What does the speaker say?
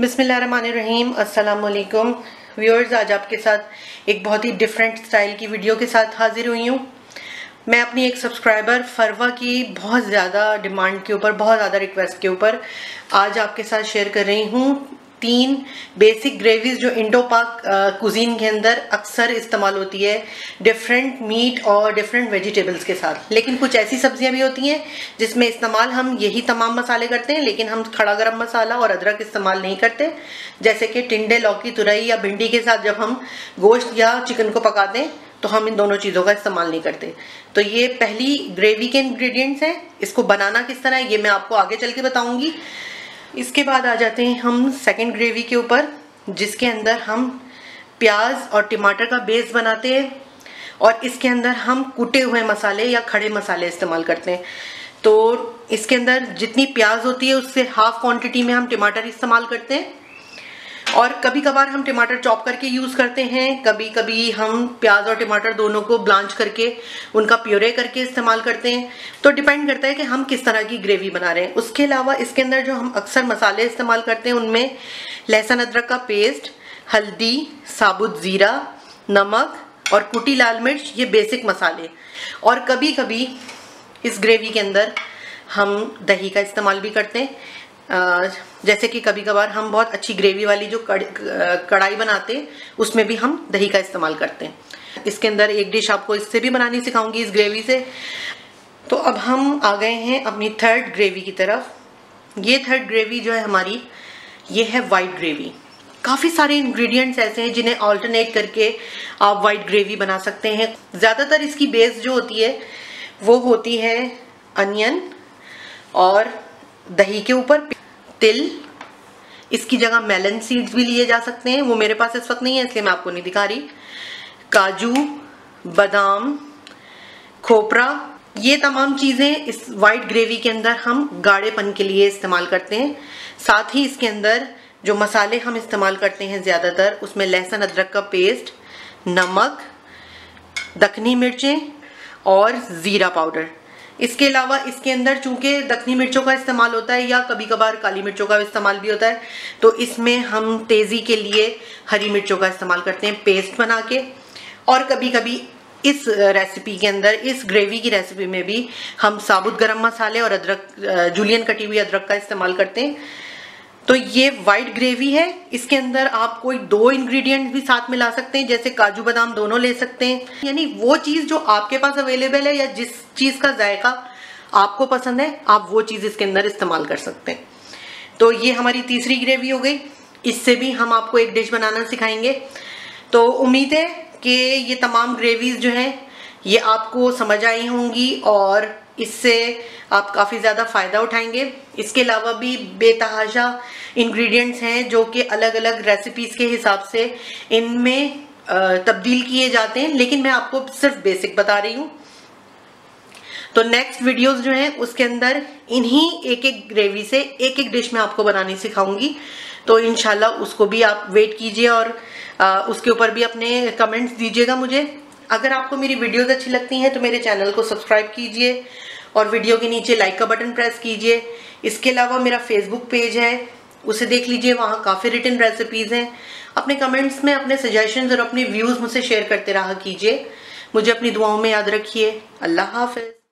बिसमीम असलकुम व्यूअर्स, आज आपके साथ एक बहुत ही डिफरेंट स्टाइल की वीडियो के साथ हाजिर हुई हूँ। मैं अपनी एक सब्सक्राइबर फरवा की बहुत ज़्यादा डिमांड के ऊपर, बहुत ज़्यादा रिक्वेस्ट के ऊपर आज आपके साथ शेयर कर रही हूँ। तीन बेसिक ग्रेवीज जो इंडो पाक कुजीन के अंदर अक्सर इस्तेमाल होती है डिफरेंट मीट और डिफरेंट वेजिटेबल्स के साथ। लेकिन कुछ ऐसी सब्ज़ियाँ भी होती हैं, जिसमें इस्तेमाल हम यही तमाम मसाले करते हैं, लेकिन हम खड़ा गरम मसाला और अदरक इस्तेमाल नहीं करते। जैसे कि टिंडे, लौकी, तुरई या भिंडी के साथ जब हम गोश्त या चिकन को पकाते हैं तो हम इन दोनों चीज़ों का इस्तेमाल नहीं करते। तो ये पहली ग्रेवी के इंग्रेडिएंट्स हैं। इसको बनाना किस तरह है, ये मैं आपको आगे चल के बताऊँगी। इसके बाद आ जाते हैं हम सेकेंड ग्रेवी के ऊपर, जिसके अंदर हम प्याज और टमाटर का बेस बनाते हैं और इसके अंदर हम कूटे हुए मसाले या खड़े मसाले इस्तेमाल करते हैं। तो इसके अंदर जितनी प्याज होती है, उससे हाफ़ क्वांटिटी में हम टमाटर इस्तेमाल करते हैं। और कभी कभार हम टमाटर चॉप करके यूज़ करते हैं कभी कभी हम प्याज और टमाटर दोनों को ब्लांच करके, उनका प्योरे करके इस्तेमाल करते हैं। तो डिपेंड करता है कि हम किस तरह की ग्रेवी बना रहे हैं। उसके अलावा इसके अंदर जो हम अक्सर मसाले इस्तेमाल करते हैं, उनमें लहसुन अदरक का पेस्ट, हल्दी, साबुत ज़ीरा, नमक और कुटी लाल मिर्च, ये बेसिक मसाले। और कभी कभी इस ग्रेवी के अंदर हम दही का इस्तेमाल भी करते हैं। जैसे कि कभी कभार हम बहुत अच्छी ग्रेवी वाली जो कढ़ाई बनाते, उसमें भी हम दही का इस्तेमाल करते हैं। इसके अंदर एक डिश आपको इससे भी बनानी सिखाऊँगी इस ग्रेवी से। तो अब हम आ गए हैं अपनी थर्ड ग्रेवी की तरफ़। ये थर्ड ग्रेवी जो है हमारी, ये है वाइट ग्रेवी काफ़ी सारे इंग्रेडिएंट्स ऐसे हैं जिन्हें ऑल्टरनेट करके आप वाइट ग्रेवी बना सकते हैं। ज़्यादातर इसकी बेस जो होती है, वो होती है अनियन और दही के ऊपर, तिल, इसकी जगह मेलन सीड्स भी लिए जा सकते हैं। वो मेरे पास इस वक्त नहीं है, इसलिए मैं आपको नहीं दिखा रही। काजू, बादाम, खोपरा, ये तमाम चीज़ें इस वाइट ग्रेवी के अंदर हम गाढ़ेपन के लिए इस्तेमाल करते हैं। साथ ही इसके अंदर जो मसाले हम इस्तेमाल करते हैं ज़्यादातर, उसमें लहसुन, अदरक का पेस्ट नमक, दखनी मिर्चें और ज़ीरा पाउडर। इसके अलावा इसके अंदर चूँकि दखनी मिर्चों का इस्तेमाल होता है या कभी कभार काली मिर्चों का इस्तेमाल भी होता है तो इसमें हम तेज़ी के लिए हरी मिर्चों का इस्तेमाल करते हैं पेस्ट बना के। और कभी कभी इस रेसिपी के अंदर, इस ग्रेवी की रेसिपी में भी हम साबुत गरम मसाले और अदरक जूलियन कटी हुई अदरक का इस्तेमाल करते हैं। तो ये वाइट ग्रेवी है। इसके अंदर आप कोई दो इंग्रेडिएंट भी साथ में ला सकते हैं, जैसे काजू बादाम दोनों ले सकते हैं। यानी वो चीज़ जो आपके पास अवेलेबल है या जिस चीज़ का जायका आपको पसंद है, आप वो चीज़ इसके अंदर इस्तेमाल कर सकते हैं। तो ये हमारी तीसरी ग्रेवी हो गई। इससे भी हम आपको एक डिश बनाना सिखाएँगे। तो उम्मीद है कि ये तमाम ग्रेवीज जो हैं, ये आपको समझ आई होंगी और इससे आप काफ़ी ज़्यादा फ़ायदा उठाएँगे। इसके अलावा भी बेतहाशा इंग्रेडिएंट्स हैं जो कि अलग अलग रेसिपीज़ के हिसाब से इनमें तब्दील किए जाते हैं। लेकिन मैं आपको सिर्फ़ बेसिक बता रही हूँ। तो नेक्स्ट वीडियोस जो हैं उसके अंदर इन्हीं एक एक ग्रेवी से एक एक डिश में आपको बनानी सिखाऊँगी। तो इनशाला उसको भी आप वेट कीजिए और आ, उसके ऊपर भी अपने कमेंट्स दीजिएगा मुझे। अगर आपको मेरी वीडियोस अच्छी लगती हैं तो मेरे चैनल को सब्सक्राइब कीजिए और वीडियो के नीचे लाइक का बटन प्रेस कीजिए। इसके अलावा मेरा फेसबुक पेज है, उसे देख लीजिए, वहाँ काफ़ी रिटर्न रेसिपीज़ हैं। अपने कमेंट्स में अपने सजेशन और अपने व्यूज़ मुझसे शेयर करते रहा कीजिए। मुझे अपनी दुआओं में याद रखिए। अल्लाह हाफिज़।